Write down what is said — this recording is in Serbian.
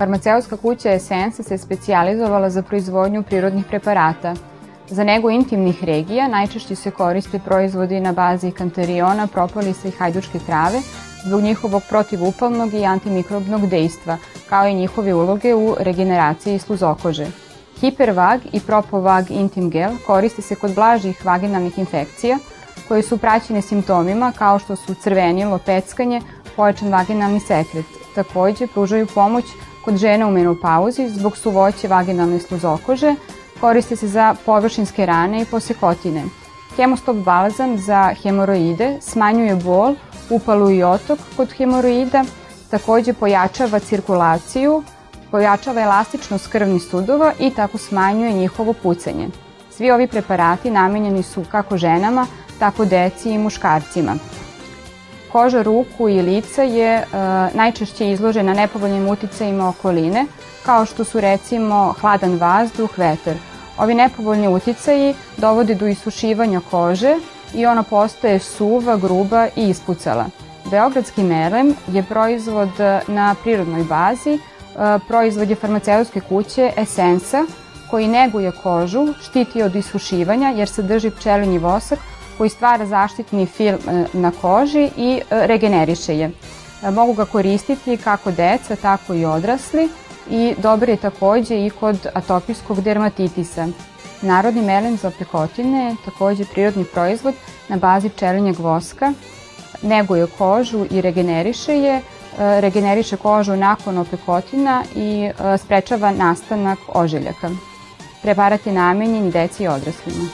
Farmaceutska kuća Essence se specijalizovala za proizvodnju prirodnih preparata. Za nego intimnih regija najčešće se koriste proizvodi na bazi kantariona, propolisa i hajdučke trave zbog njihovog protivupalnog i antimikrobnog dejstva, kao i njihove uloge u regeneraciji sluzokože. Hipervag i Propovag Intim Gel koriste se kod blažih vaginalnih infekcija koje su praćene simptomima kao što su crvenilo, peckanje, pojačan vaginalni sekret. Takođe, pružaju pomoć kod žena u menopauzi zbog suvoće vaginalne sluzokože, koriste se za površinske rane i posekotine. Hemostop balzam za hemoroide smanjuje bol, upalu i otok kod hemoroida, takođe pojačava cirkulaciju, pojačava elastičnost krvnih sudova i tako smanjuje njihovo pucanje. Svi ovi preparati namenjeni su kako ženama, tako deci i muškarcima. Koža ruku i lica je e, najčešće izložena nepovoljnim uticajima okoline, kao što su recimo hladan vazduh, vetar. Ovi nepovoljni uticaji dovode do isušivanja kože i ona postaje suva, gruba i ispucala. Beogradski melem je proizvod na prirodnoj bazi, E, proizvod je farmaceutske kuće Esensa koji neguje kožu, štiti od isušivanja jer sadrži pčelinji vosak koji stvara zaštitni film e, na koži i e, regeneriše je. Mogu ga koristiti kako deca, tako i odrasli i dobar je takođe i kod atopijskog dermatitisa. Narodni melem za pekotine je takođe prirodni proizvod na bazi pčelinjeg voska, neguje kožu i regeneriše je, E, regeneriše kožu nakon opekotina i e, sprečava nastanak ožiljaka. Preparat je namenjen deci i odraslima.